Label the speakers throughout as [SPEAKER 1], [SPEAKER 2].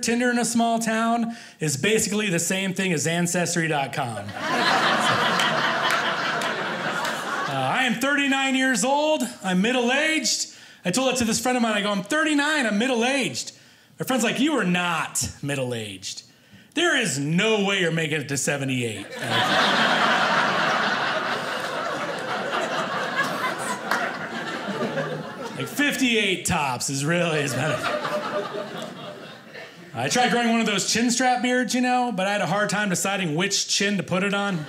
[SPEAKER 1] Tinder in a small town is basically the same thing as Ancestry.com. uh, I am 39 years old. I'm middle aged. I told it to this friend of mine. I go, I'm 39. I'm middle aged. My friend's like, You are not middle aged. There is no way you're making it to 78. like 58 tops is really as better. I tried growing one of those chin strap beards, you know, but I had a hard time deciding which chin to put it on.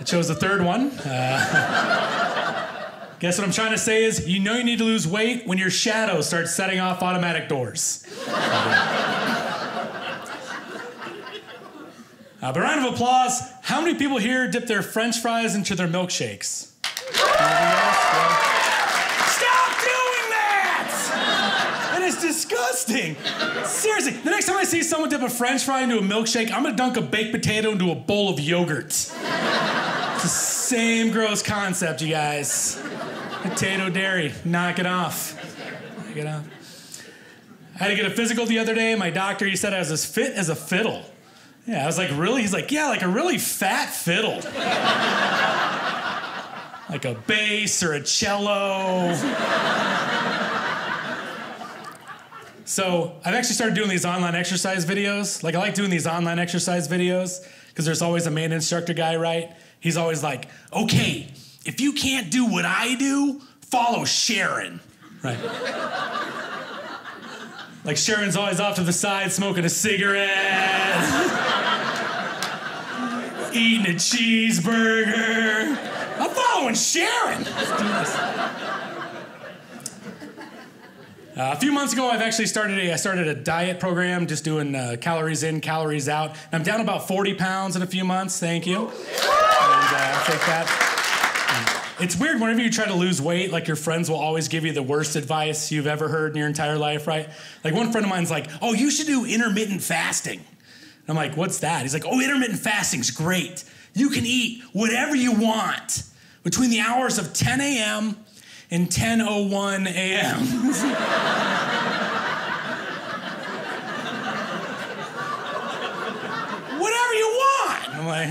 [SPEAKER 1] I chose the third one. Uh, guess what I'm trying to say is you know you need to lose weight when your shadow starts setting off automatic doors. Uh, but round of applause. How many people here dip their french fries into their milkshakes? Stop doing that! That is disgusting. Seriously, the next time I see someone dip a french fry into a milkshake, I'm gonna dunk a baked potato into a bowl of yogurt. It's the same gross concept, you guys. Potato dairy, knock it off. Knock it off. I had to get a physical the other day. My doctor, he said I was as fit as a fiddle. Yeah, I was like, really? He's like, yeah, like a really fat fiddle. like a bass or a cello. So I've actually started doing these online exercise videos. Like I like doing these online exercise videos because there's always a main instructor guy, right? He's always like, okay, if you can't do what I do, follow Sharon, right? like Sharon's always off to the side smoking a cigarette. eating a cheeseburger. I'm following Sharon. Uh, a few months ago, I've actually started a I started a diet program, just doing uh, calories in, calories out. And I'm down about 40 pounds in a few months. Thank you. And uh, take that. It's weird whenever you try to lose weight, like your friends will always give you the worst advice you've ever heard in your entire life, right? Like one friend of mine's like, "Oh, you should do intermittent fasting." And I'm like, "What's that?" He's like, "Oh, intermittent fasting's great. You can eat whatever you want between the hours of 10 a.m and 10:01 a.m. Whatever you want. I'm like,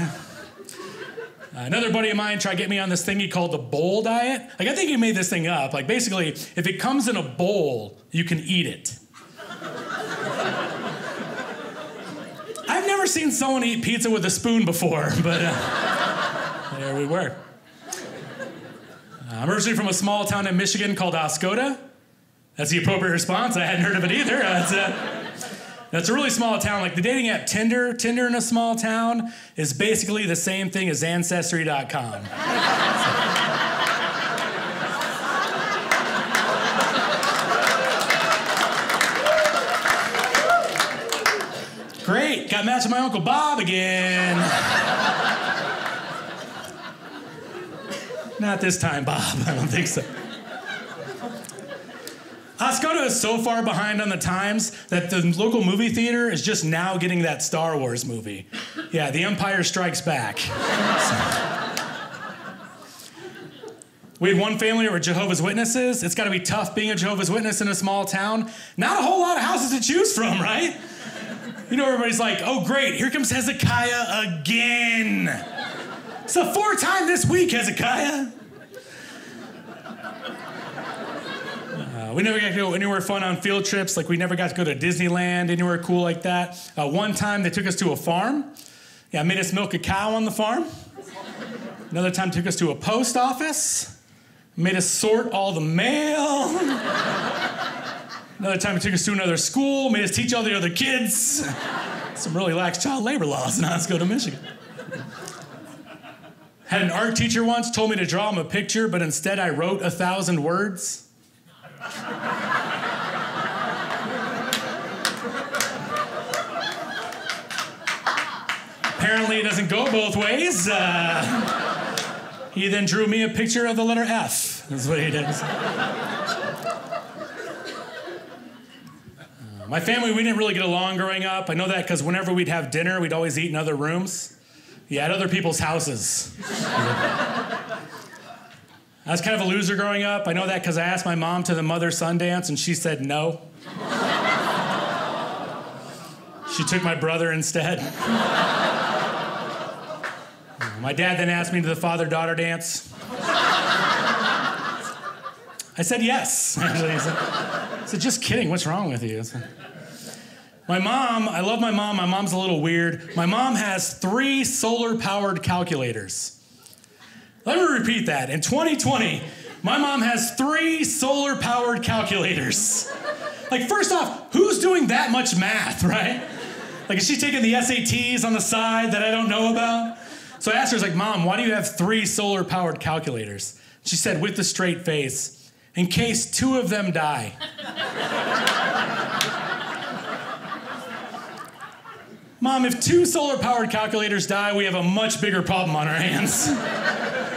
[SPEAKER 1] Another buddy of mine tried to get me on this thing he called the bowl diet. Like, I think he made this thing up. Like, basically, if it comes in a bowl, you can eat it. I've never seen someone eat pizza with a spoon before, but uh, there we were. Uh, I'm originally from a small town in Michigan called Oscoda. That's the appropriate response. I hadn't heard of it either. That's a, that's a really small town. Like the dating app Tinder, Tinder in a small town is basically the same thing as Ancestry.com. Great, got matched with my Uncle Bob again. Not this time, Bob. I don't think so. Oscoda is so far behind on the times that the local movie theater is just now getting that Star Wars movie. Yeah, The Empire Strikes Back. we had one family that were Jehovah's Witnesses. It's got to be tough being a Jehovah's Witness in a small town. Not a whole lot of houses to choose from, right? You know, everybody's like, oh, great, here comes Hezekiah again. It's the fourth time this week, Hezekiah. Uh, we never got to go anywhere fun on field trips. Like we never got to go to Disneyland, anywhere cool like that. Uh, one time they took us to a farm. Yeah, made us milk a cow on the farm. Another time took us to a post office. Made us sort all the mail. Another time took us to another school. Made us teach all the other kids. Some really lax child labor laws in Oscoda, Michigan. Had an art teacher once told me to draw him a picture, but instead I wrote a thousand words. Apparently, it doesn't go both ways. Uh, he then drew me a picture of the letter F. That's what he did. Uh, my family, we didn't really get along growing up. I know that because whenever we'd have dinner, we'd always eat in other rooms. Yeah, at other people's houses. I was kind of a loser growing up. I know that because I asked my mom to the mother son dance and she said no. she took my brother instead. my dad then asked me to the father daughter dance. I said yes. I said, I said, just kidding. What's wrong with you? My mom, I love my mom. My mom's a little weird. My mom has three solar powered calculators. Let me repeat that. In 2020, my mom has three solar powered calculators. Like, first off, who's doing that much math, right? Like, is she taking the SATs on the side that I don't know about? So I asked her, I was like, Mom, why do you have three solar powered calculators? She said, with a straight face, in case two of them die. Mom, if two solar powered calculators die, we have a much bigger problem on our hands.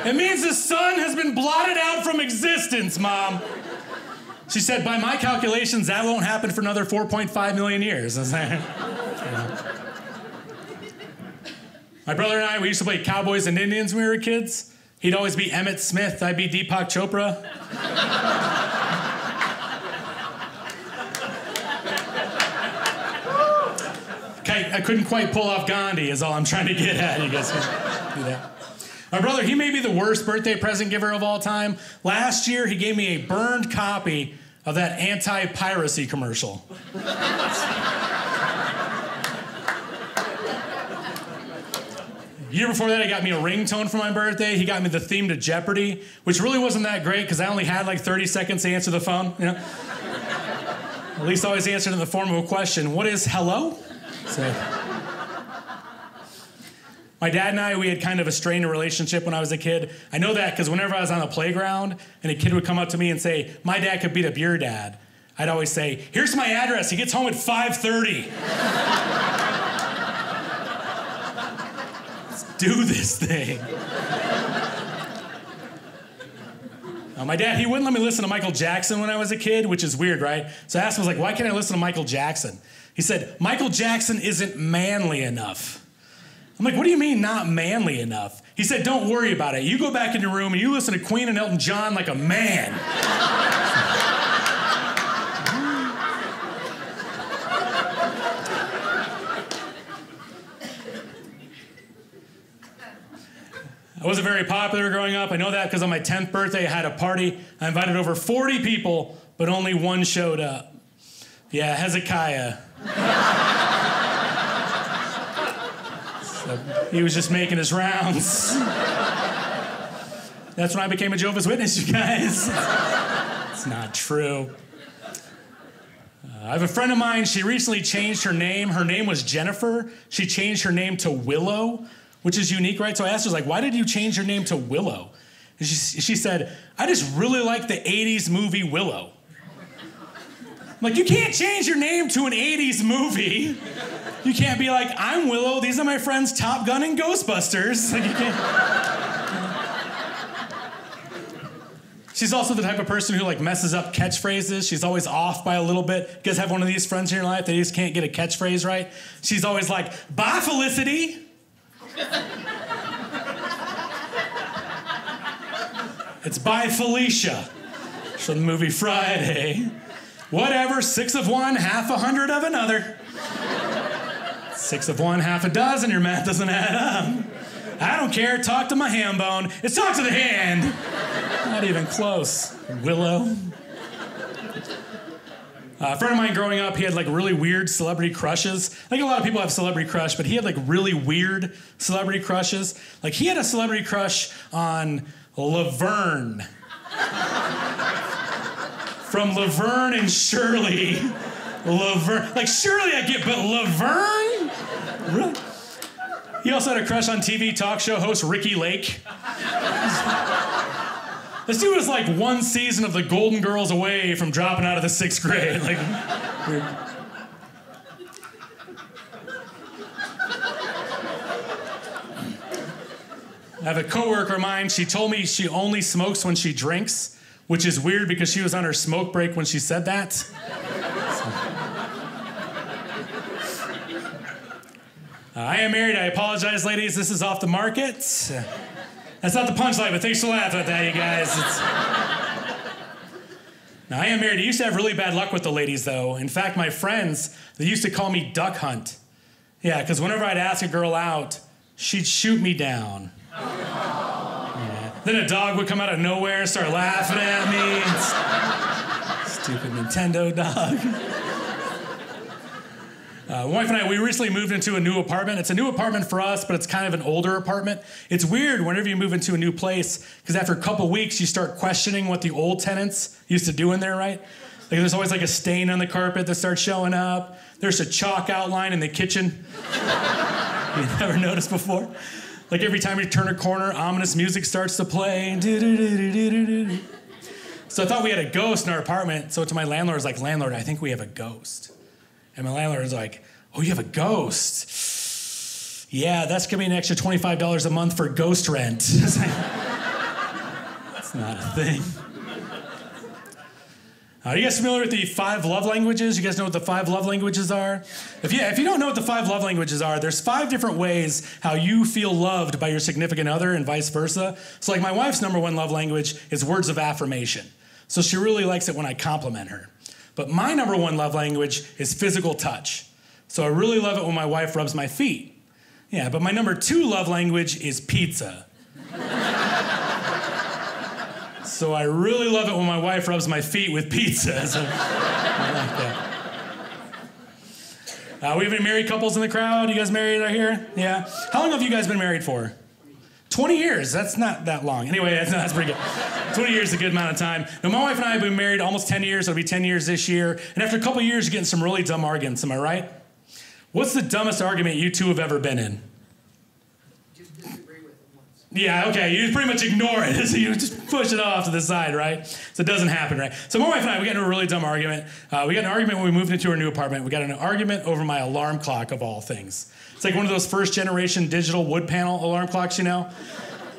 [SPEAKER 1] it means the sun has been blotted out from existence, Mom. She said, by my calculations, that won't happen for another 4.5 million years. my brother and I, we used to play cowboys and Indians when we were kids. He'd always be Emmitt Smith, I'd be Deepak Chopra. I couldn't quite pull off Gandhi, is all I'm trying to get at. You guys do that. My brother, he may be the worst birthday present giver of all time. Last year, he gave me a burned copy of that anti piracy commercial. year before that, he got me a ringtone for my birthday. He got me the theme to Jeopardy, which really wasn't that great because I only had like 30 seconds to answer the phone. You know? At least I always answered in the form of a question What is hello? So, my dad and I, we had kind of a strained relationship when I was a kid. I know that because whenever I was on the playground and a kid would come up to me and say, "My dad could beat up your dad," I'd always say, "Here's my address. He gets home at 5:30." Let's do this thing. Uh, my dad, he wouldn't let me listen to Michael Jackson when I was a kid, which is weird, right? So I asked him, I was like, why can't I listen to Michael Jackson? He said, Michael Jackson isn't manly enough. I'm like, what do you mean not manly enough? He said, don't worry about it. You go back in your room and you listen to Queen and Elton John like a man. I wasn't very popular growing up. I know that because on my 10th birthday, I had a party. I invited over 40 people, but only one showed up. Yeah, Hezekiah. So he was just making his rounds. That's when I became a Jehovah's Witness, you guys. it's not true. Uh, I have a friend of mine, she recently changed her name. Her name was Jennifer. She changed her name to Willow, which is unique, right? So I asked her, like, why did you change your name to Willow? And she, she said, I just really like the 80s movie Willow. I'm like, you can't change your name to an 80s movie. You can't be like, I'm Willow, these are my friends Top Gun and Ghostbusters. Like, you can't. She's also the type of person who like messes up catchphrases. She's always off by a little bit. You guys have one of these friends in your life that just can't get a catchphrase right? She's always like, bye, Felicity. it's by Felicia from the movie Friday. Whatever, six of one, half a hundred of another. Six of one, half a dozen, your math doesn't add up. I don't care, talk to my ham bone. It's talk to the hand. Not even close. Willow. Uh, a friend of mine growing up, he had like really weird celebrity crushes. I think a lot of people have celebrity crush, but he had like really weird celebrity crushes. Like he had a celebrity crush on Laverne from Laverne and Shirley. Laverne, like Shirley I get, but Laverne? Really? He also had a crush on TV talk show host Ricki Lake. this dude was like one season of the Golden Girls away from dropping out of the sixth grade. Like, weird. I have a coworker of mine. She told me she only smokes when she drinks which is weird because she was on her smoke break when she said that. Uh, I am married. I apologize, ladies. This is off the market. That's not the punchline, but thanks for laughing at that, you guys. Now, I am married. I used to have really bad luck with the ladies, though. In fact, my friends, they used to call me Duck Hunt. Yeah, because whenever I'd ask a girl out, she'd shoot me down. Then a dog would come out of nowhere and start laughing at me. Stupid Nintendo dog. Uh, wife and I, we recently moved into a new apartment. It's a new apartment for us, but it's kind of an older apartment. It's weird whenever you move into a new place, because after a couple weeks, you start questioning what the old tenants used to do in there, right? Like there's always like a stain on the carpet that starts showing up. There's a chalk outline in the kitchen. you never noticed before. Like every time you turn a corner, ominous music starts to play. So I thought we had a ghost in our apartment. So to my landlord, I was like, landlord, I think we have a ghost. And my landlord was like, Oh, you have a ghost? Yeah, that's gonna be an extra $25 a month for ghost rent. That's not a thing. Are you guys familiar with the five love languages? You guys know what the five love languages are? If you, if you don't know what the five love languages are, there's five different ways how you feel loved by your significant other and vice versa. So, like, my wife's number one love language is words of affirmation. So, she really likes it when I compliment her. But my number one love language is physical touch. So I really love it when my wife rubs my feet. Yeah, but my number two love language is pizza. so I really love it when my wife rubs my feet with pizza. So I like that. Uh, we have any married couples in the crowd? You guys married out here? Yeah. How long have you guys been married for? 20 years. That's not that long. Anyway, that's, that's pretty good. 20 years is a good amount of time. Now, my wife and I have been married almost 10 years. It'll be 10 years this year. And after a couple years, you're getting some really dumb arguments. Am I right? What's the dumbest argument you two have ever been in? Yeah, okay. You pretty much ignore it. So you just push it off to the side, right? So it doesn't happen, right? So my wife and I, we got into a really dumb argument. Uh, we got an argument when we moved into our new apartment. We got an argument over my alarm clock, of all things. It's like one of those first generation digital wood panel alarm clocks, you know?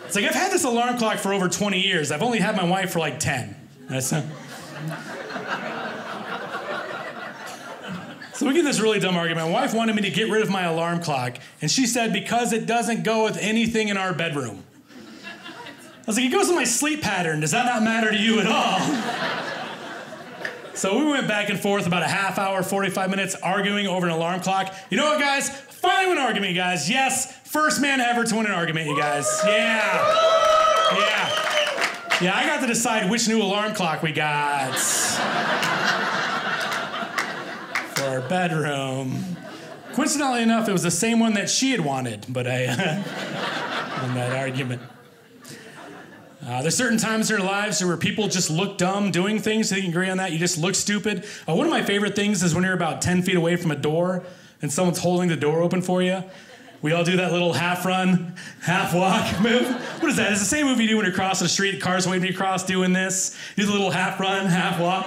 [SPEAKER 1] It's like I've had this alarm clock for over 20 years. I've only had my wife for like 10. That's, uh... So we get this really dumb argument. My wife wanted me to get rid of my alarm clock, and she said because it doesn't go with anything in our bedroom. I was like, it goes with my sleep pattern. Does that not matter to you at all? so we went back and forth about a half hour, 45 minutes arguing over an alarm clock. You know what, guys? Finally an argument, you guys. Yes, first man ever to win an argument, you guys. Yeah. Yeah. Yeah, I got to decide which new alarm clock we got for our bedroom. Coincidentally enough, it was the same one that she had wanted, but I won that argument. Uh, there's certain times in our lives where people just look dumb doing things. You can agree on that. You just look stupid. Uh, one of my favorite things is when you're about 10 feet away from a door and someone's holding the door open for you. We all do that little half run, half walk move. What is that? It's the same move you do when you're crossing the street, cars waving you across doing this. You do the little half run, half walk.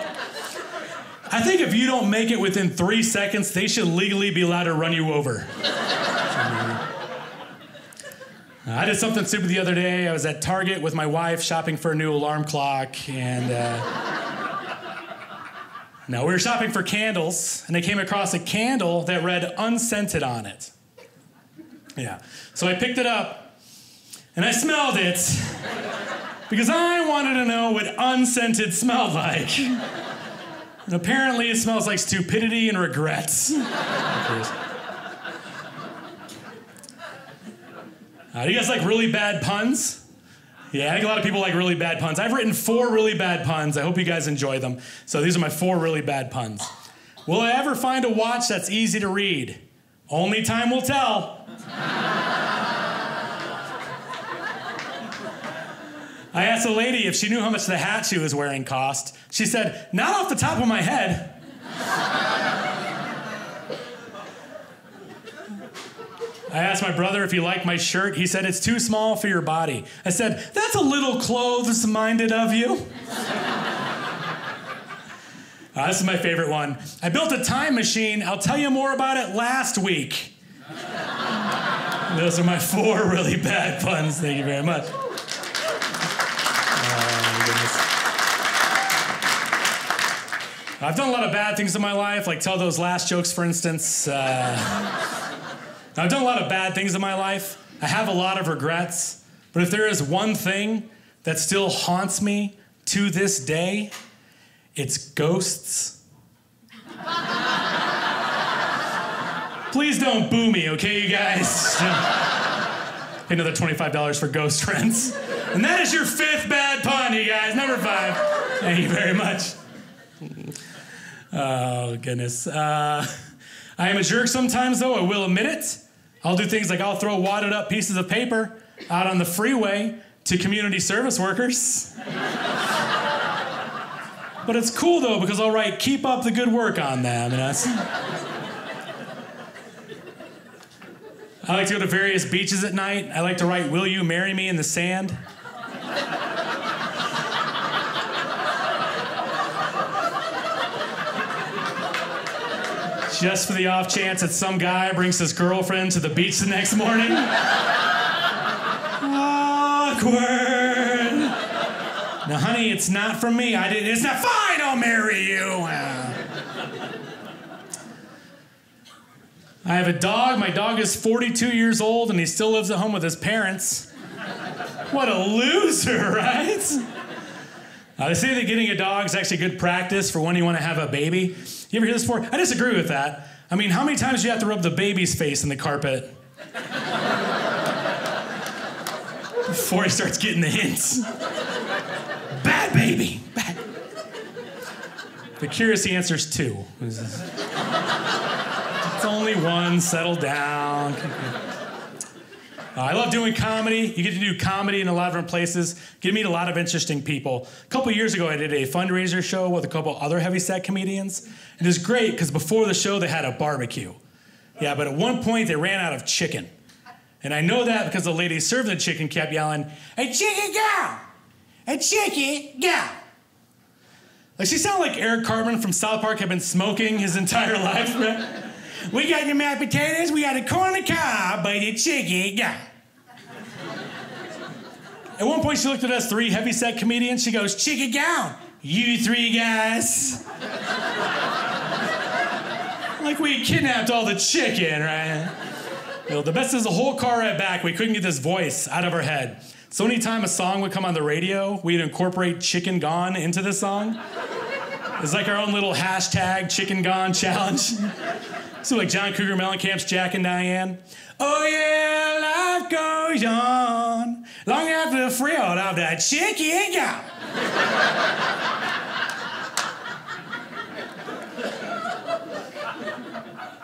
[SPEAKER 1] I think if you don't make it within three seconds, they should legally be allowed to run you over. I did something stupid the other day. I was at Target with my wife shopping for a new alarm clock, and uh, now we were shopping for candles, and I came across a candle that read unscented on it. Yeah. So I picked it up and I smelled it because I wanted to know what unscented smelled like. And apparently it smells like stupidity and regrets. Uh, do you guys like really bad puns? Yeah, I think a lot of people like really bad puns. I've written four really bad puns. I hope you guys enjoy them. So these are my four really bad puns. Will I ever find a watch that's easy to read? Only time will tell. I asked a lady if she knew how much the hat she was wearing cost. She said, Not off the top of my head. I asked my brother if he liked my shirt. He said, It's too small for your body. I said, That's a little clothes minded of you. Uh, this is my favorite one. I built a time machine. I'll tell you more about it last week. Those are my four really bad puns. Thank you very much. Oh, I've done a lot of bad things in my life, like tell those last jokes, for instance. Uh, I've done a lot of bad things in my life. I have a lot of regrets. But if there is one thing that still haunts me to this day, it's ghosts. Please don't boo me, okay, you guys? Another $25 for ghost friends. And that is your fifth bad pun, you guys. Number five. Thank you very much. Oh, goodness. Uh, I am a jerk sometimes, though, I will admit it. I'll do things like I'll throw wadded up pieces of paper out on the freeway to community service workers. but it's cool, though, because I'll write, keep up the good work on them. And that's. I like to go to various beaches at night. I like to write, Will you marry me in the sand? Just for the off chance that some guy brings his girlfriend to the beach the next morning. Awkward. Now, honey, it's not for me. I didn't. It's not fine. I'll marry you. Uh, I have a dog. My dog is 42 years old and he still lives at home with his parents. What a loser, right? Uh, they say that getting a dog is actually good practice for when you want to have a baby. You ever hear this before? I disagree with that. I mean, how many times do you have to rub the baby's face in the carpet before he starts getting the hints? Bad baby. Bad. The curious answer is two. It's only one. Settle down. Uh, I love doing comedy. You get to do comedy in a lot of different places. Get to meet a lot of interesting people. A couple years ago, I did a fundraiser show with a couple other heavyset comedians. It was great because before the show, they had a barbecue. Yeah, but at one point, they ran out of chicken. And I know that because the lady serving the chicken kept yelling, "A chicken go! A chicken go!" Like she sounded like Eric Cartman from South Park had been smoking his entire life. Right? We got your mashed potatoes, we got a corn on the cob, but your chicken go. At one point, she looked at us three heavyset comedians. She goes, "Chicken gown, you three guys." like we kidnapped all the chicken, right? The best is the whole car ride back. We couldn't get this voice out of our head. So anytime a song would come on the radio, we'd incorporate "Chicken Gone" into the song. It's like our own little hashtag "Chicken Gone" challenge. So like John Cougar Mellencamp's Jack and Diane. Oh yeah, life goes on long after the thrill of that chicken gone.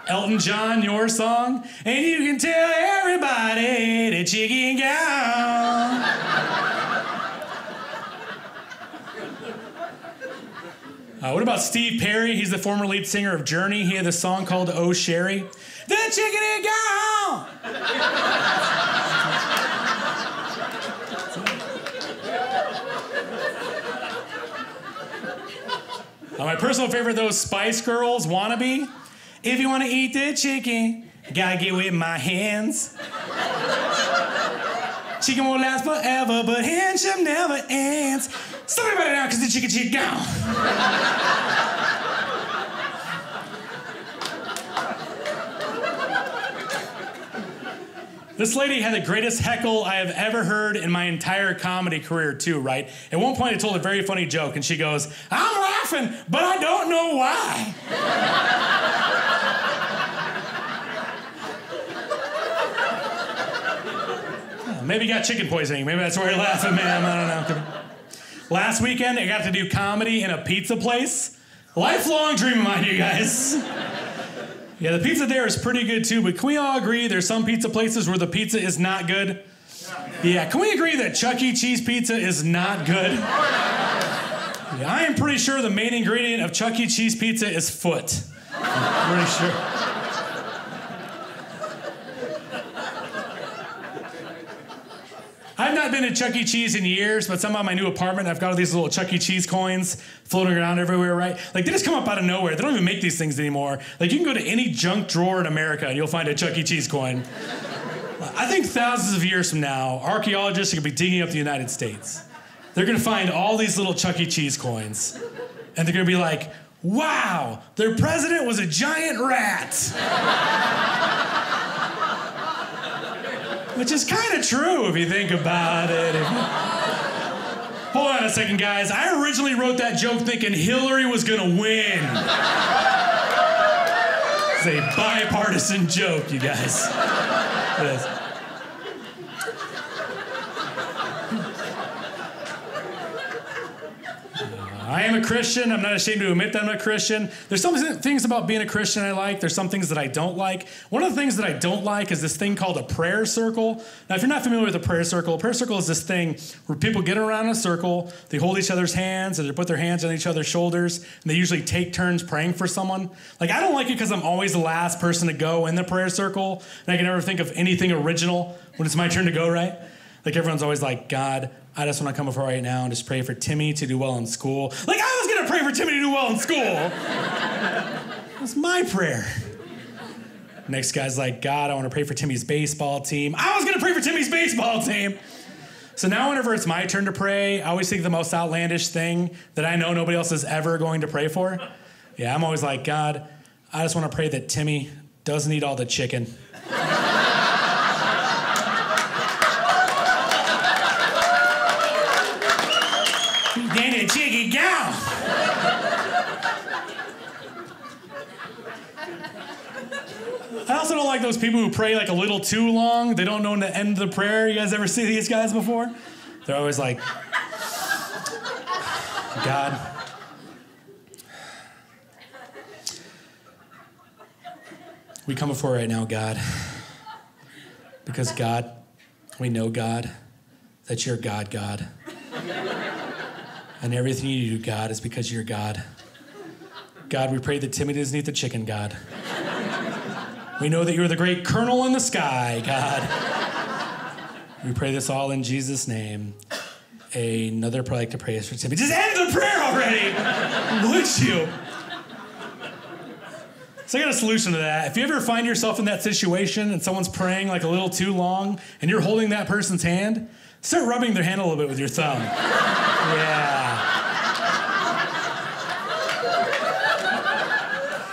[SPEAKER 1] Elton John, your song, and you can tell everybody the chicken gone. Uh, what about Steve Perry? He's the former lead singer of Journey. He had a song called Oh Sherrie. The chicken is gone! uh, my personal favorite, those Spice Girls, Wannabe. If you want to eat the chicken, gotta get with my hands. Chicken won't last forever, but handshake never ends. Stop everybody now, because the chicken chick gone. This lady had the greatest heckle I have ever heard in my entire comedy career, too, right? At one point, I told a very funny joke, and she goes, I'm laughing, but I don't know why. Maybe you got chicken poisoning. Maybe that's why you're laughing, ma'am. I don't know. Last weekend, I got to do comedy in a pizza place. Lifelong dream of mine, you guys. Yeah, the pizza there is pretty good too, but can we all agree there's some pizza places where the pizza is not good? Yeah, can we agree that Chuck E. Cheese pizza is not good? Yeah, I am pretty sure the main ingredient of Chuck E. Cheese pizza is foot. I'm pretty sure. I've not been to Chuck E. Cheese in years, but somehow my new apartment, I've got all these little Chuck E. Cheese coins floating around everywhere, right? Like they just come up out of nowhere. They don't even make these things anymore. Like you can go to any junk drawer in America and you'll find a Chuck E. Cheese coin. I think thousands of years from now, archaeologists are gonna be digging up the United States. They're gonna find all these little Chuck E. Cheese coins. And they're gonna be like, wow, their president was a giant rat. Which is kind of true if you think about it. Hold on a second, guys. I originally wrote that joke thinking Hillary was gonna win. It's a bipartisan joke, you guys. It am a Christian. I'm not ashamed to admit that I'm a Christian. There's some things about being a Christian I like. There's some things that I don't like. One of the things that I don't like is this thing called a prayer circle. Now, if you're not familiar with a prayer circle, a prayer circle is this thing where people get around in a circle, they hold each other's hands, and they put their hands on each other's shoulders, and they usually take turns praying for someone. Like, I don't like it because I'm always the last person to go in the prayer circle, and I can never think of anything original when it's my turn to go, right? Like, everyone's always like, God, I just want to come before right now and just pray for Timmy to do well in school. Like I was gonna pray for Timmy to do well in school. That's my prayer. Next guy's like, God, I want to pray for Timmy's baseball team. I was gonna pray for Timmy's baseball team. So now, whenever it's my turn to pray, I always think the most outlandish thing that I know nobody else is ever going to pray for. Yeah, I'm always like, God, I just want to pray that Timmy doesn't eat all the chicken. Danny chicken gal. Like those people who pray like a little too long. They don't know when to end the prayer. You guys ever see these guys before? They're always like, God. We come before right now, God. Because God, we know, God, that you're God, God. And everything you do, God, is because you're God. God, we pray that Timmy doesn't eat the chicken, God. We know that you're the great colonel in the sky, God. We pray this all in Jesus' name. Another prayer like to pray is for Timmy. Just end the prayer already! Would you? So I got a solution to that. If you ever find yourself in that situation and someone's praying like a little too long and you're holding that person's hand, start rubbing their hand a little bit with your thumb. Yeah.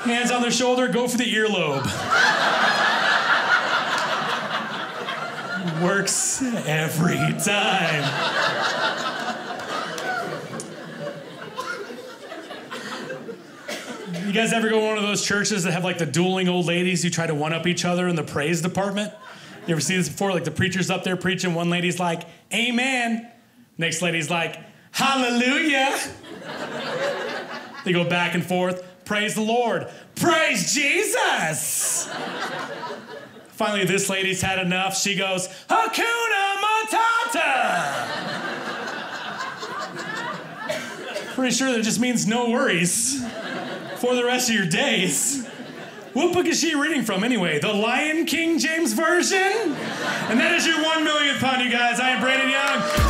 [SPEAKER 1] Hands on their shoulder, go for the earlobe. Works every time. You guys ever go to one of those churches that have like the dueling old ladies who try to one up each other in the praise department? You ever see this before? Like the preacher's up there preaching, one lady's like, Amen. Next lady's like, Hallelujah. they go back and forth. Praise the Lord. Praise Jesus. Finally, this lady's had enough. She goes, Hakuna Matata. Pretty sure that just means no worries for the rest of your days. What book is she reading from anyway? The Lion King James Version? And that is your one millionth pound, you guys. I am Brandon.